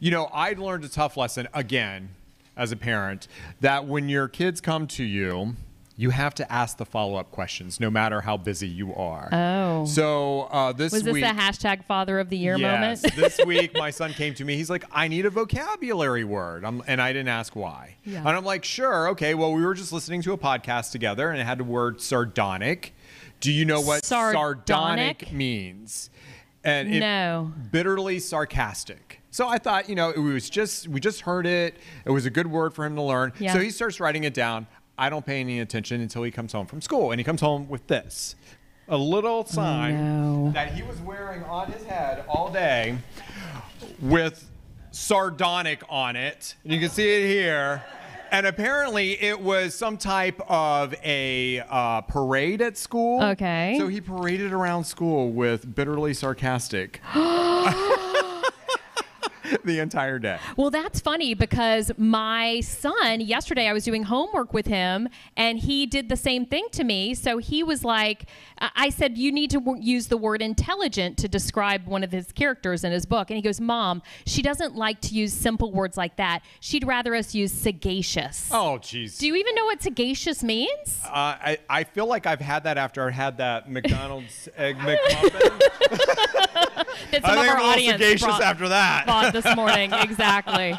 You know, I learned a tough lesson again as a parent that when your kids come to you, you have to ask the follow-up questions no matter how busy you are. Oh. So uh, this Was this week, a hashtag father of the year yes, moment? this week my son came to me. He's like, I need a vocabulary word. I'm, and I didn't ask why. Yeah. And I'm like, sure, okay. Well, we were just listening to a podcast together and it had the word sardonic. Do you know what Sardonic? sardonic means? And it, No. bitterly sarcastic. So I thought, you know, it was just we just heard it. It was a good word for him to learn. Yeah. So he starts writing it down. I don't pay any attention until he comes home from school, and he comes home with this. A little oh, sign Oh, no. that he was wearing on his head all day with sardonic on it. And you can see it here. And apparently it was some type of a uh, parade at school. Okay. So he paraded around school with bitterly sarcastic the entire day. Well, that's funny because my son, yesterday I was doing homework with him and he did the same thing to me. So he was like, I said, you need to w- use the word intelligent to describe one of his characters in his book. And he goes, Mom, she doesn't like to use simple words like that. She'd rather us use sagacious. Oh, jeez. Do you even know what sagacious means? Uh, I, I feel like I've had that after I had that McDonald's egg McMuffin. That I some think of our audience brought- after that. bought this morning. Exactly.